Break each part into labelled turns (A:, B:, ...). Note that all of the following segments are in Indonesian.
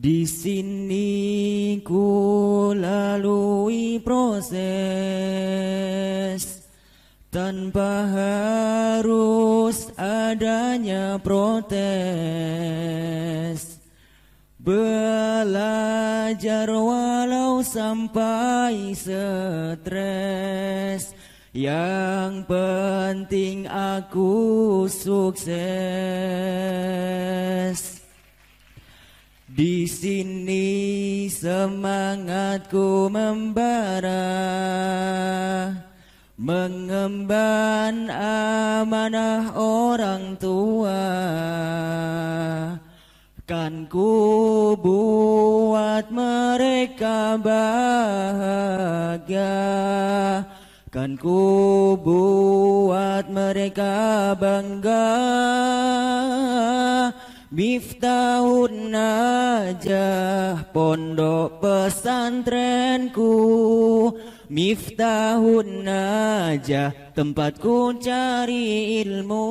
A: Di sini ku lalui proses. Tanpa harus adanya protes. Belajar walau sampai stres. Yang penting aku sukses Di sini semangatku membara Mengemban amanah orang tua. Kan ku buat mereka bahagia. Kan ku buat mereka bangga Miftahun najah pondok pesantrenku. Miftahun najah tempatku cari ilmu.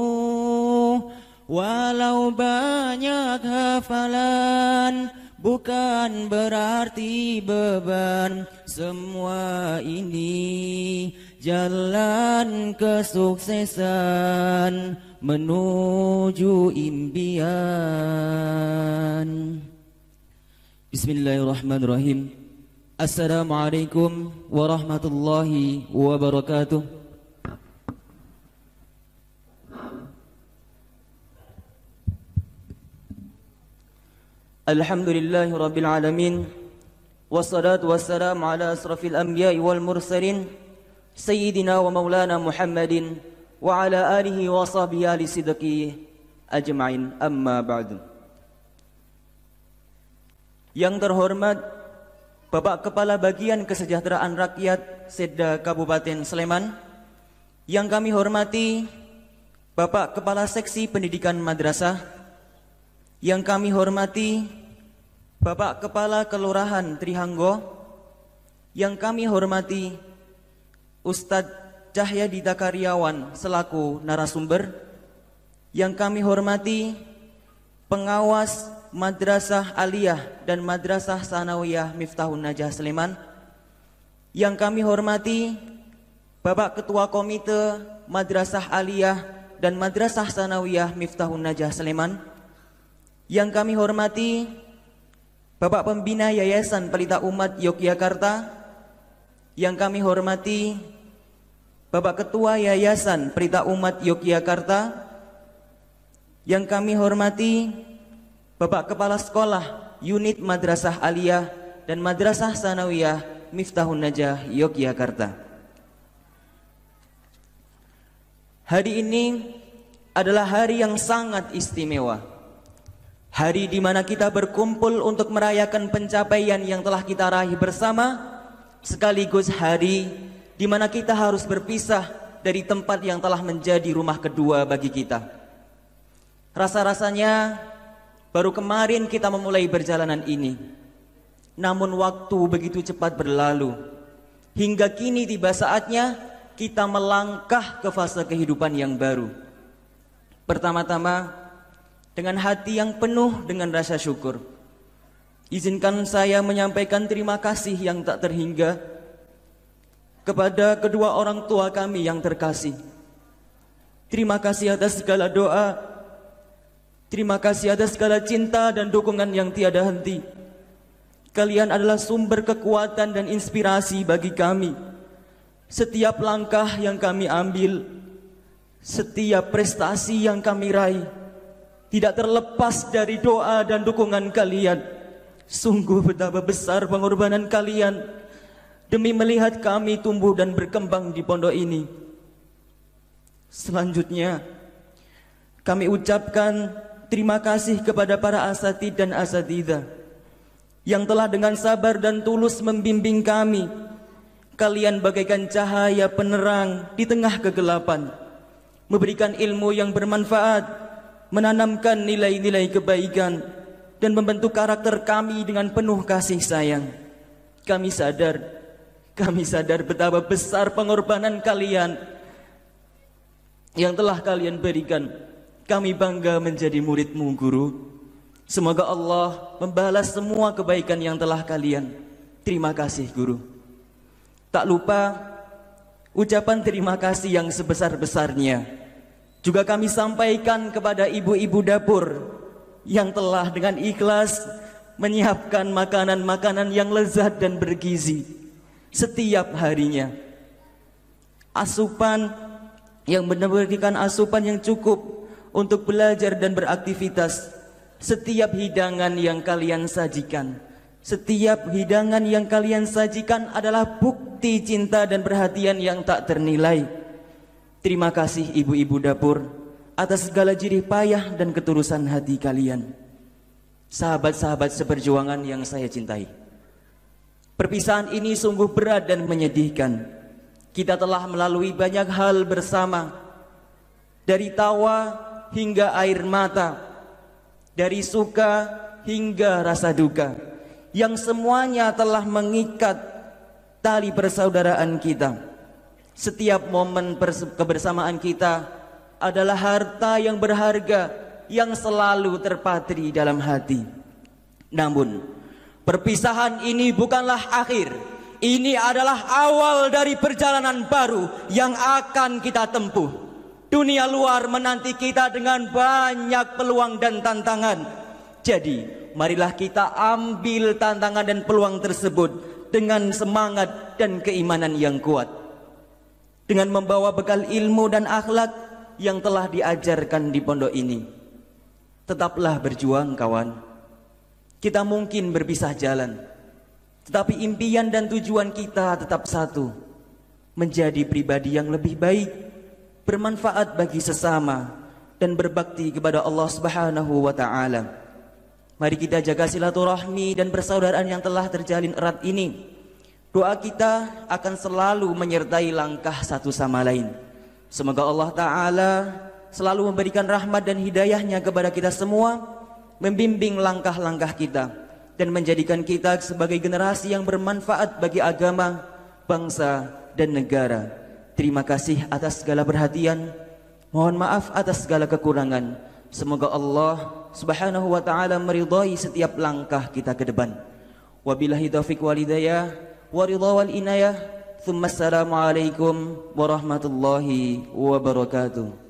A: Walau banyak hafalan Bukan berarti beban Semua ini Jalan kesuksesan menuju impian. Bismillahirrahmanirrahim. Assalamualaikum warahmatullahi wabarakatuh.
B: Alhamdulillahi rabbil alamin. Wassalatu wassalamu ala asrafil anbiya wal mursalin. سيدنا ومولانا محمد وعلى آله وصحبه آل صدقه أجمعين أما بعد Yang terhormat Bapak Kepala Bagian Kesejahteraan Rakyat Seda Kabupaten Sleman Yang kami hormati Bapak Kepala Seksi Pendidikan Madrasah Yang kami hormati Bapak Kepala Kelurahan Trihanggo yang kami hormati Ustadz Cahyadi Karyawan selaku narasumber yang kami hormati pengawas Madrasah Aliyah dan Madrasah Sanawiyah Miftahun Najah Sleman yang kami hormati Bapak Ketua Komite Madrasah Aliyah dan Madrasah Sanawiyah Miftahun Najah Sleman yang kami hormati Bapak Pembina Yayasan Pelita Umat Yogyakarta yang kami hormati Bapak Ketua Yayasan Pelita Umat Yogyakarta yang kami hormati Bapak Kepala Sekolah Unit Madrasah Aliyah dan Madrasah Sanawiyah Miftahun Najah Yogyakarta. Hari ini adalah hari yang sangat istimewa Hari di mana kita berkumpul untuk merayakan pencapaian yang telah kita raih bersama Sekaligus hari di mana kita harus berpisah dari tempat yang telah menjadi rumah kedua bagi kita. Rasa-rasanya baru kemarin kita memulai perjalanan ini. Namun waktu begitu cepat berlalu. Hingga kini tiba saatnya kita melangkah ke fase kehidupan yang baru. Pertama-tama dengan hati yang penuh dengan rasa syukur. Izinkan saya menyampaikan terima kasih yang tak terhingga kepada kedua orang tua kami yang terkasih. Terima kasih atas segala doa. Terima kasih atas segala cinta dan dukungan yang tiada henti. Kalian adalah sumber kekuatan dan inspirasi bagi kami. Setiap langkah yang kami ambil, setiap prestasi yang kami raih, tidak terlepas dari doa dan dukungan kalian. Sungguh betapa besar pengorbanan kalian demi melihat kami tumbuh dan berkembang di pondok ini. Selanjutnya, kami ucapkan terima kasih kepada para asatid dan asatidah yang telah dengan sabar dan tulus membimbing kami. Kalian bagaikan cahaya penerang di tengah kegelapan, memberikan ilmu yang bermanfaat menanamkan nilai-nilai kebaikan dan membentuk karakter kami dengan penuh kasih sayang. Kami sadar, kami sadar betapa besar pengorbanan kalian yang telah kalian berikan. Kami bangga menjadi muridmu guru. Semoga Allah membalas semua kebaikan yang telah kalian. Terima kasih guru. Tak lupa ucapan terima kasih yang sebesar-besarnya juga kami sampaikan kepada ibu-ibu dapur yang telah dengan ikhlas menyiapkan makanan-makanan yang lezat dan bergizi setiap harinya. Asupan yang benar-benar asupan yang cukup untuk belajar dan beraktivitas setiap hidangan yang kalian sajikan. Setiap hidangan yang kalian sajikan adalah bukti cinta dan perhatian yang tak ternilai. Terima kasih ibu-ibu dapur atas segala jirih payah dan ketulusan hati kalian. Sahabat-sahabat seperjuangan yang saya cintai. Perpisahan ini sungguh berat dan menyedihkan. Kita telah melalui banyak hal bersama. Dari tawa hingga air mata dari suka hingga rasa duka yang semuanya telah mengikat tali persaudaraan kita. Setiap momen kebersamaan kita adalah harta yang berharga yang selalu terpatri dalam hati. Namun, perpisahan ini bukanlah akhir. Ini adalah awal dari perjalanan baru yang akan kita tempuh. Dunia luar menanti kita dengan banyak peluang dan tantangan. Jadi, marilah kita ambil tantangan dan peluang tersebut dengan semangat dan keimanan yang kuat. Dengan membawa bekal ilmu dan akhlak yang telah diajarkan di pondok ini. Tetaplah berjuang kawan. Kita mungkin berpisah jalan. Tetapi impian dan tujuan kita tetap satu. Menjadi pribadi yang lebih baik bermanfaat bagi sesama dan berbakti kepada Allah Subhanahu wa taala. Mari kita jaga silaturahmi dan persaudaraan yang telah terjalin erat ini. Doa kita akan selalu menyertai langkah satu sama lain. Semoga Allah taala selalu memberikan rahmat dan hidayahnya kepada kita semua, membimbing langkah-langkah kita dan menjadikan kita sebagai generasi yang bermanfaat bagi agama, bangsa dan negara. Terima kasih atas segala perhatian. Mohon maaf atas segala kekurangan. Semoga Allah Subhanahu wa taala meridai setiap langkah kita ke depan. Wabillahi taufiq wal hidayah wa ridha wal inayah. Thumma assalamu alaikum warahmatullahi wabarakatuh.